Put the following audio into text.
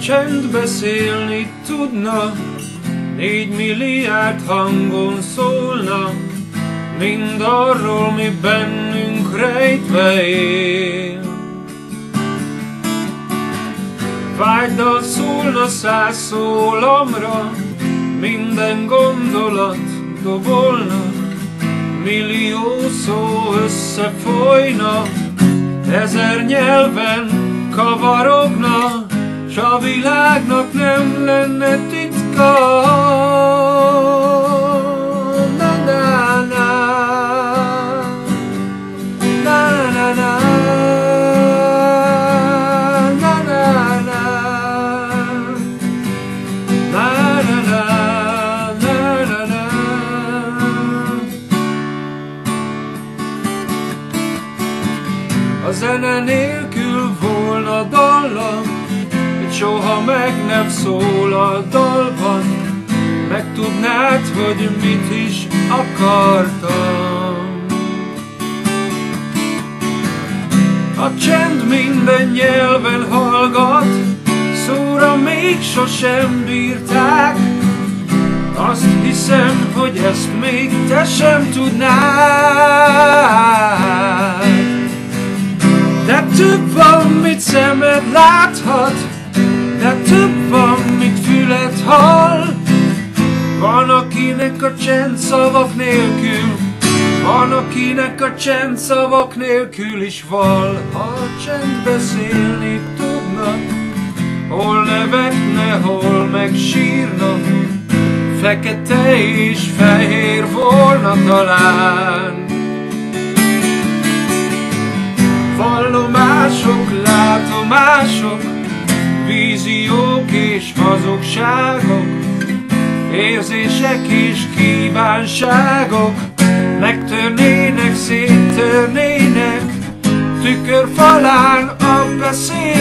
csend beszélni tudna, négy milliárd hangon szólna, mind arról, mi bennünk rejtve él. Vágydal szólna száz szólamra, minden gondolat dobolna, millió szó összefolyna, ezer nyelven kavarogna, a világnak nem lenne titka. Na, na, na. Na, na, na. Na, na, na. Na, na, na. Na, na, na. A zene nélkül volna dallam, soha meg nem szól a dalban, megtudnád, hogy mit is akartam. A csend minden nyelven hallgat, szóra még sosem bírták, azt hiszem, hogy ezt még te sem tudnád. De több van, mit szemed láthat, de több van, mit füled hall. Van, akinek a csend szavak nélkül, van, akinek a csend szavak nélkül is val. Ha a csend beszélni tudna, hol nevetne, hol meg sírna, fekete és fehér volna talán. Vallomások, látomások, víziók és hazugságok, érzések és kívánságok, megtörnének, széttörnének, tükörfalán a beszédnek.